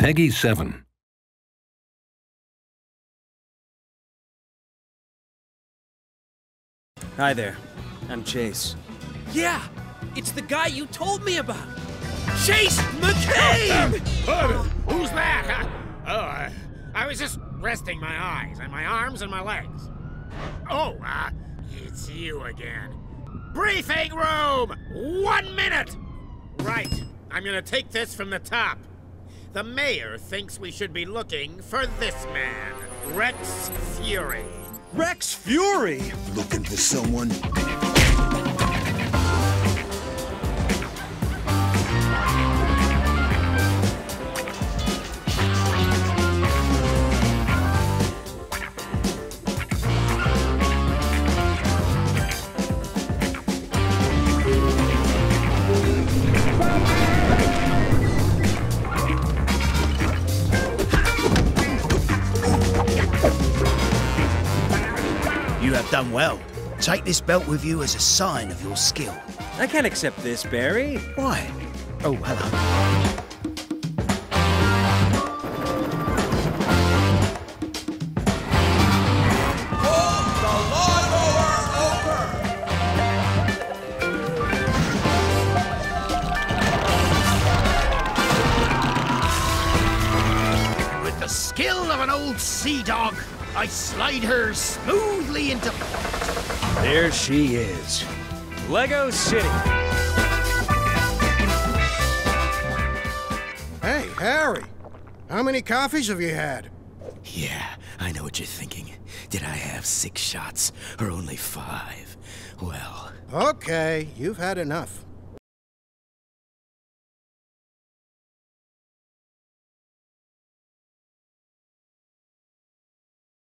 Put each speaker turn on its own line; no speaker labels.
Peggy 7.
Hi there. I'm Chase.
Yeah, it's the guy you told me about. Chase McCane!
Who's that? Huh? Oh, uh, I was just resting my eyes and my arms and my legs. Oh, uh, it's you again. Briefing room! One minute! Right, I'm gonna take this from the top. The mayor thinks we should be looking for this man, Rex Fury.
Rex Fury!
Looking for someone?
You have done well. Take this belt with you as a sign of your skill.
I can't accept this, Barry.
Why? Oh, hello. Skill of an old sea dog, I slide her smoothly into
There she is. Lego City.
Hey, Harry. How many coffees have you had?
Yeah, I know what you're thinking. Did I have six shots or only five? Well,
Okay, you've had enough.